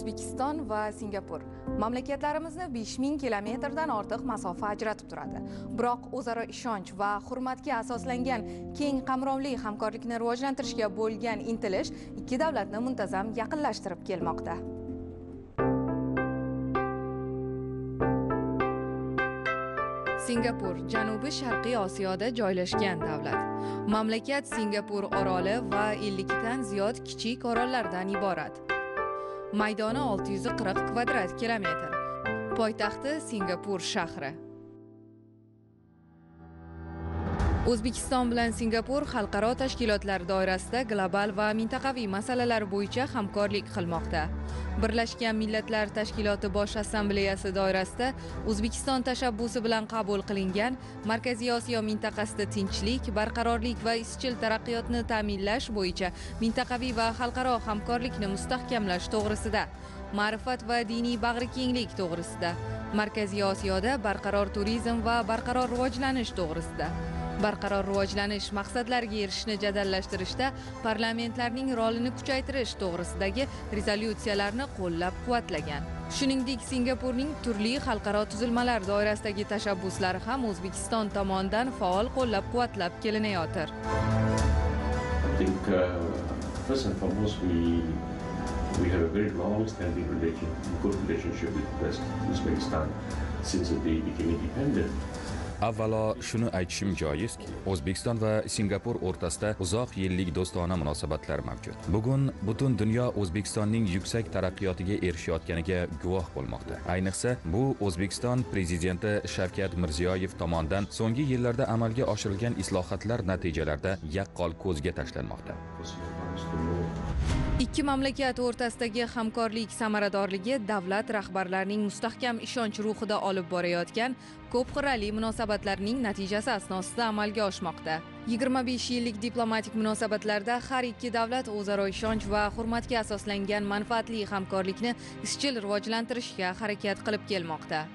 o'zbekiston va singapur. Mamlakatlarimizni 5000 kilometrdan ortiq masofa ajratib turadi. Biroq o'zaro ishonch va hurmatga asoslangan keng qamrovli hamkorlikni rivojlantirishga bo'lgan intilish ikki davlatni muntazam yaqinlashtirib kelmoqda. Singapur janubi sharqiy osiyoda joylashgan davlat. Mamlakat singapur oroli va 50 dan ziyod kichik orollardan iborat. Maydoni 640 kvadrat kilometr. Poytaxti singapur shahri. O'zbekiston bilan singapur xalqaro tashkilotlar doirasida global va mintaqaviy masalalar bo'yicha hamkorlik qilmoqda. Birlashgan millatlar tashkiloti bosh assambleyasi doirasida o'zbekiston tashabbusi bilan qabul qilingan markaziy osiyo mintaqasida tinchlik barqarorlik va izchil taraqqiyotni ta'minlash bo'yicha mintaqaviy va xalqaro hamkorlikni mustahkamlash to'g'risida ma'rifat va diniy bag'rikenglik to'g'risida markaziy osiyoda barqaror turizm va barqaror rivojlanish to'g'risida. Barqaror rivojlanish maqsadlariga erishishni jadallashtirishda parlamentlarning rolini kuchaytirish to'g'risidagi rezolyutsiyalarni qo'llab quvvatlagan shuningdek singapurning turli xalqaro tuzilmalar doirasidagi tashabbuslari ham o'zbekiston tomonidan faol qo'llab quvvatlab kelinayotir uh, first and foremost we we have a very long-standing relation, good relationship with West Uzbekistan since they became independent. Avvalo shuni aytishim joizki o'zbekiston va singapur o'rtasida uzoq yillik do'stona munosabatlar mavjud. Bugun butun dunyo o'zbekistonning yuksak taraqqiyotiga erishayotganiga guvoh bo'lmoqda. Ayniqsa bu o'zbekiston prezidenti shavkat mirziyoyev tomonidan so'nggi yillarda amalga oshirilgan islohotlar natijalarida yaqqol ko'zga tashlanmoqda. Ikki mamlakat o'rtasidagi hamkorlik samaradorligi davlat rahbarlarining mustahkam ishonch ruhida olib borayotgan ko'p qirrali munosabatlarning natijasi asnosida amalga oshmoqda. 25 yillik diplomatik munosabatlarda har ikki davlat o'zaro ishonch va hurmatga asoslangan manfaatli hamkorlikni izchil rivojlantirishga harakat qilib kelmoqda.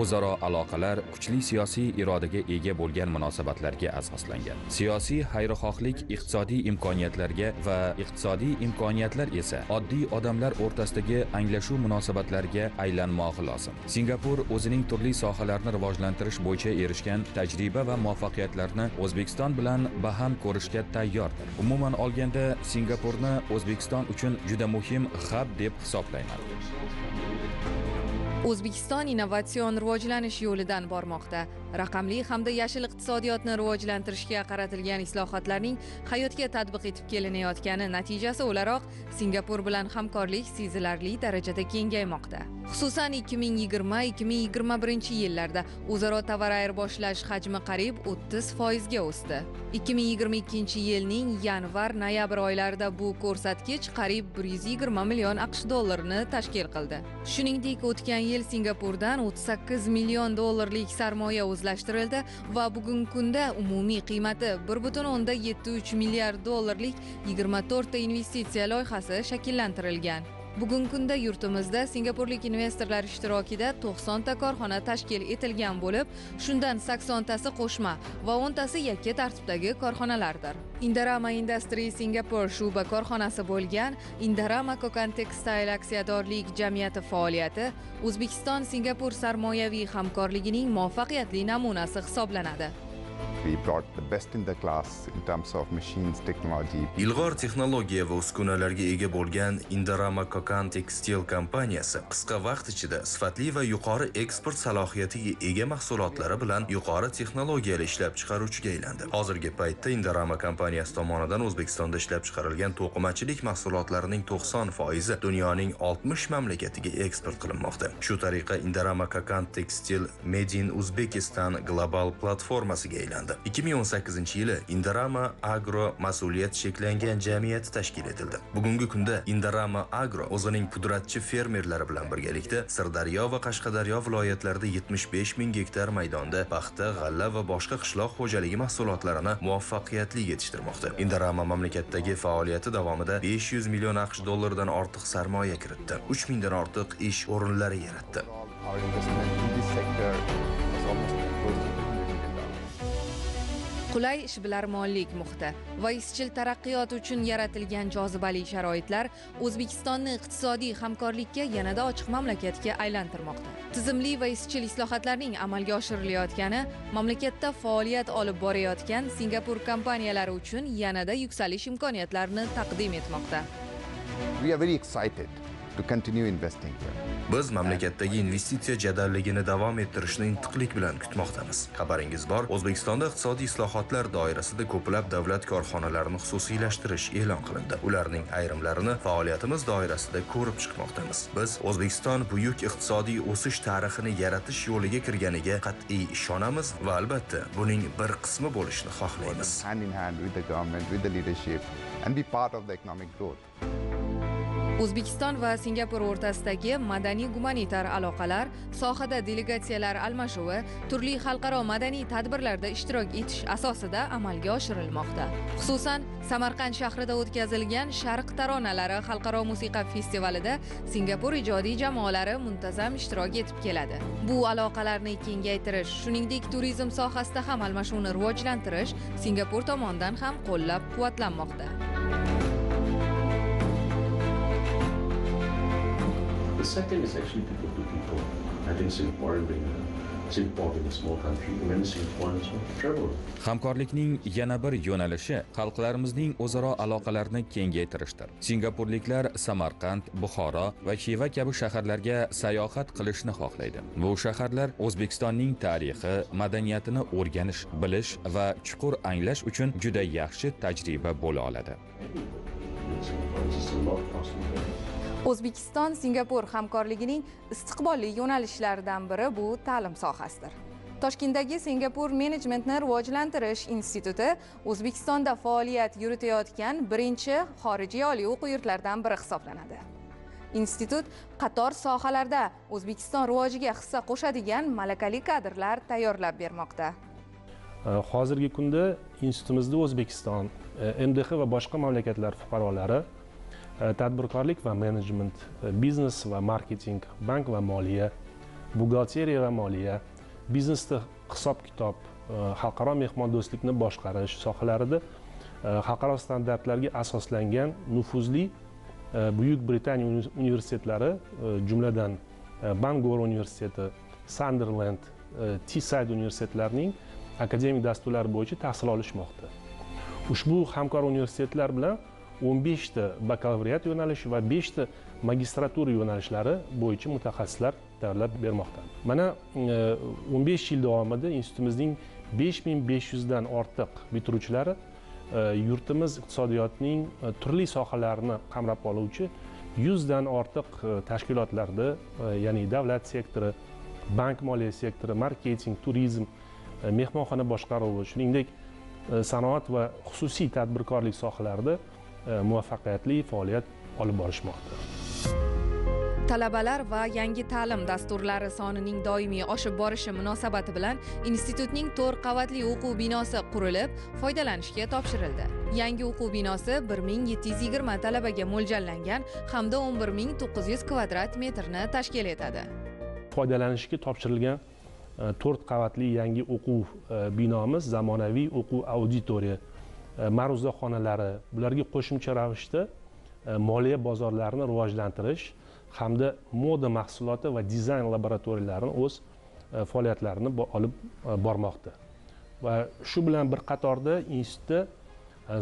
O'zaro aloqalar kuchli siyosiy irodaga ega bo'lgan munosabatlarga asoslangan. Siyosiy xayrixohlik iqtisodiy imkoniyatlarga va iqtisodiy imkoniyatlar esa oddiy odamlar o'rtasidagi anglashuv munosabatlariga aylanmog'i lozim. Singapur o'zining turli sohalarni rivojlantirish bo'yicha erishgan tajriba va muvaffaqiyatlarni o'zbekiston bilan baham ko'rishga tayyordir. Umuman olganda singapurni o'zbekiston uchun juda muhim hab deb hisoblayman. O'zbekiston innovatsion rivojlanish yo'lidan bormoqda. Raqamli hamda yashil iqtisodiyotni rivojlantirishga qaratilgan islohotlarning hayotga tatbiq etib kelinayotgani natijasi o'laroq singapur bilan hamkorlik sezilarli darajada kengaymoqda. Xususan 2020-2021 yillarda o'zaro tovar ayirboshlash hajmi qariyb 30 foizga o'sdi. 2022 yilning yanvar noyabr oylarida bu ko'rsatkich qariyb 120 million aqsh dollarini tashkil qildi. Shuningdek o'tgan yil singapurdan 38 million dollarlik sarmoya o'zlashtirildi va bugungi kunda umumiy qiymati 1,73 milliard dollarlik 24 ta investitsiya loyihasi shakllantirilgan. Bugungi kunda yurtimizda singapurlik investorlar ishtirokida 90 ta korxona tashkil etilgan bo'lib shundan 80 tasi qo'shma va 10 tasi yakka tartibdagi korxonalardir. Indarama industry singapur shu'ba korxonasi bo'lgan indarama kokan textile aksiyadorlik jamiyati faoliyati o'zbekiston singapur sarmoyaviy hamkorligining muvaffaqiyatli namunasi hisoblanadi. Ilg'or texnologiya va uskunalarga ega bo'lgan indorama Kokan Textile kompaniyasi qisqa vaqt ichida sifatli va yuqori eksport salohiyatiga ega mahsulotlari bilan yuqori texnologiyali ishlab chiqaruvchiga aylandi. Hozirgi paytda indorama kompaniyasi tomonidan O'zbekistonda ishlab chiqarilgan to'qimachilik mahsulotlarining 90% dunyoning 60 mamlakatiga eksport qilinmoqda. Shu tariqa indorama Kokan Textile Made in Uzbekistan global platformasiga aylandi. 2018 yili Indorama Agro mas'uliyat cheklangan jamiyati tashkil etildi. Bugungi kunda Indorama Agro o'zining pudratchi fermerlari bilan birgalikda Sirdaryo va Qashqadaryo viloyatlarida 75 ming gektar maydonda paxta, g'alla va boshqa qishloq xo'jaligi mahsulotlarini muvaffaqiyatli yetishtirmoqda. Indorama mamlakatdagi faoliyati davomida 500 million AQSh dollaridan ortiq sarmoya kiritdi. 3 mingdan ortiq ish o'rinlari yaratdi. Qulay ishbilarmonlik muhiti. Va izchil taraqqiyot uchun yaratilgan jozibali sharoitlar o'zbekistonni iqtisodiy hamkorlikka yanada ochiq mamlakatga aylantirmoqda. Tizimli va izchil islohotlarning amalga oshirilayotgani mamlakatda faoliyat olib borayotgan singapur kompaniyalari uchun yanada yuksalish imkoniyatlarini taqdim etmoqda. We are very excited to continue investing here. Biz mamlakatdagi investitsiya jadalligini davom ettirishni intiqlik bilan kutmoqdamiz. Xabaringiz bor, O'zbekistonda iqtisodiy islohotlar doirasida ko'plab davlat korxonalarini xususiylashtirish e'lon qilindi. Ularning ayrimlarini faoliyatimiz doirasida ko'rib chiqmoqdamiz. Biz O'zbekiston buyuk iqtisodiy o'sish tarixini yaratish yo'liga kirganiga qat'iy ishonamiz va albatta buning bir qismi bo'lishni xohlaymiz. Hand in hand with the government, with the leadership, and be part of the economic growth. O'zbekiston va singapur o'rtasidagi madaniy gumanitar aloqalar sohada delegatsiyalar almashuvi turli xalqaro madaniy tadbirlarda ishtirok etish asosida amalga oshirilmoqda. Xususan samarqand shahrida o'tkazilgan sharq taronalari xalqaro musiqa festivalida singapur ijodiy jamoalari muntazam ishtirok etib keladi. Bu aloqalarni kengaytirish shuningdek turizm sohasida ham almashuvni rivojlantirish singapur tomonidan ham qo'llab quvvatlanmoqda second is actually people to people. I think Singapore being a, Singapore being a small country, many Singaporeans want to travel. hamkorlikning yana bir yo'nalishi xalqlarimizning o'zaro aloqalarini kengaytirishdir singapurliklar samarqand buxoro va xiva kabi shaharlarga sayohat qilishni xohlaydi bu shaharlar o'zbekistonning tarixi madaniyatini o'rganish bilish va chuqur anglash uchun juda yaxshi tajriba bo'la oladi o'zbekiston singapur hamkorligining istiqbolli yo'nalishlaridan biri bu ta'lim sohasidir. Toshkentdagi singapur menejmentni rivojlantirish instituti o'zbekistonda faoliyat yuritayotgan birinchi xorijiy oliy o'quv yurtlaridan biri hisoblanadi. Institut qator sohalarda o'zbekiston rivojiga hissa qo'shadigan malakali kadrlar tayyorlab bermoqda. Hozirgi kunda institutimizda o'zbekiston e, mdh va boshqa mamlakatlar fuqarolari tadbirkorlik va menejment biznes va marketing bank va moliya buxgalteriya va moliya biznesda hisob kitob xalqaro mehmondo'stlikni boshqarish sohalarida xalqaro standartlarga asoslangan nufuzli buyuk britaniya universitetlari jumladan bangor universiteti sunderland tisayd universitetlarining akademik dasturlari bo'yicha tahsil olishmoqda ushbu hamkor universitetlar bilan o'n beshta bakalavriat yo'nalishi va beshta magistratura yo'nalishlari bo'yicha mutaxassislar tayyorlab bermoqda. Mana e, o'n besh yil davomida institutimizning besh ming besh yuzdan ortiq bitiruvchilari e, yurtimiz iqtisodiyotining e, turli sohalarini qamrab oluvchi yuzdan ortiq tashkilotlarda ya'ni davlat sektori bank moliya sektori marketing turizm mehmonxona boshqaruvi shuningdek sanoat va xususiy tadbirkorlik sohalarida muvaffaqiyatli faoliyat olib borishmoqda. Talabalar va yangi ta'lim dasturlari sonining doimiy oshib borishi munosabati bilan institutning to'rt qavatli o'quv binosi qurilib foydalanishga topshirildi. Yangi o'quv binosi bir ming yetti yuz yigirma talabaga mo'ljallangan hamda o'n bir ming to'qqiz yuz kvadrat metrni tashkil etadi. Foydalanishga topshirilgan to'rt qavatli yangi o'quv binomiz zamonaviy o'quv auditoriya E, ma'ruzaxonalari bularga qo'shimcha ravishda e, moliya bozorlarini rivojlantirish hamda moda mahsuloti va dizayn laboratoriyalarini o'z e, faoliyatlarini olib bormoqda. Va shu bilan bir qatorda institutda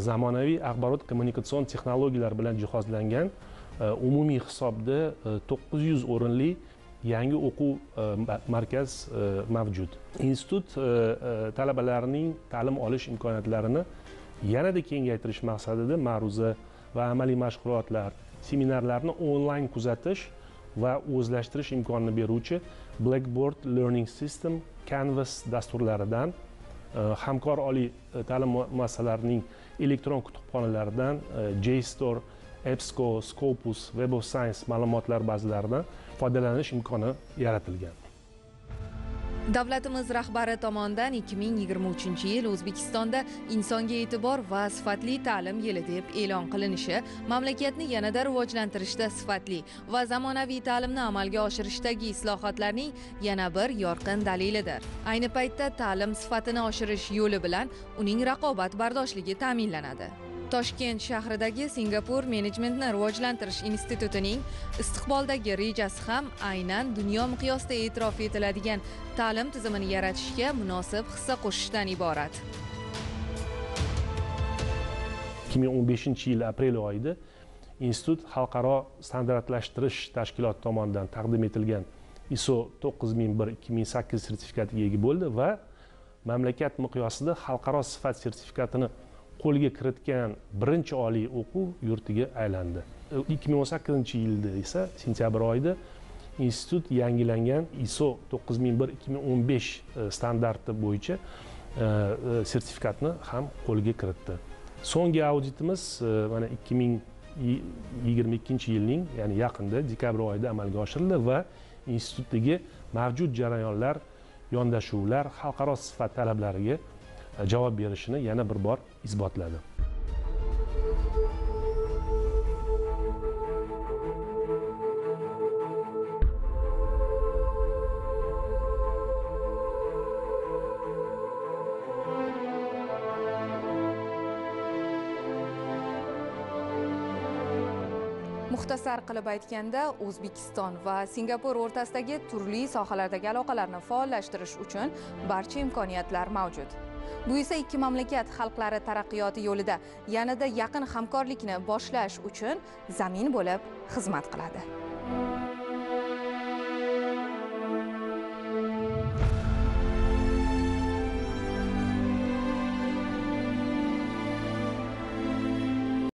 zamonaviy axborot kommunikatsion texnologiyalar bilan jihozlangan umumiy hisobda to'qqiz yuz o'rinli yangi o'quv markaz mavjud. Institut talabalarining ta'lim olish imkoniyatlarini yanada kengaytirish maqsadida ma'ruza va amaliy mashg'ulotlar seminarlarni onlayn kuzatish va o'zlashtirish imkonini beruvchi blackboard learning system canvas dasturlaridan e, hamkor oliy e, ta'lim muassasalarining elektron kutubxonalaridan e, jstor epsco scopus web of science ma'lumotlar bazalaridan foydalanish imkoni yaratilgan. Davlatimiz rahbari tomonidan 2023 yil o'zbekistonda insonga e'tibor va sifatli ta'lim yili deb e'lon qilinishi mamlakatni yanada rivojlantirishda sifatli va zamonaviy ta'limni amalga oshirishdagi islohotlarning yana bir yorqin dalilidir. Ayni paytda ta'lim sifatini oshirish yo'li bilan uning raqobatbardoshligi ta'minlanadi. Toshkent shahridagi singapur menejmentni rivojlantirish institutining istiqboldagi rejasi ham aynan dunyo miqyosida e'tirof etiladigan ta'lim tizimini yaratishga munosib hissa qo'shishdan iborat 2015 yil aprel oyida institut xalqaro standartlashtirish tashkiloti tomonidan taqdim etilgan iso 9001 2008 sertifikatiga ega bo'ldi va mamlakat miqyosida xalqaro sifat sertifikatini qo'lga kiritgan birinchi oliy o'quv yurtiga aylandi. E, ikki ming o'n sakkizinchi yilda esa sentyabr oyida institut yangilangan iso to'qqiz ming bir ikki ming o'n besh e, standarti bo'yicha e, e, sertifikatni ham qo'lga kiritdi. So'nggi auditimiz mana ikki ming yigirma ikkinchi yilning ya'ni yaqinda dekabr oyida amalga oshirildi va institutdagi mavjud jarayonlar yondashuvlar xalqaro sifat talablariga javob berishini yana bir bor isbotladi. Muxtasar qilib aytganda o'zbekiston va singapur o'rtasidagi turli sohalardagi aloqalarni faollashtirish uchun barcha imkoniyatlar mavjud. Bu esa ikki mamlakat xalqlari taraqqiyoti yo'lida yanada yaqin hamkorlikni boshlash uchun zamin bo'lib xizmat qiladi.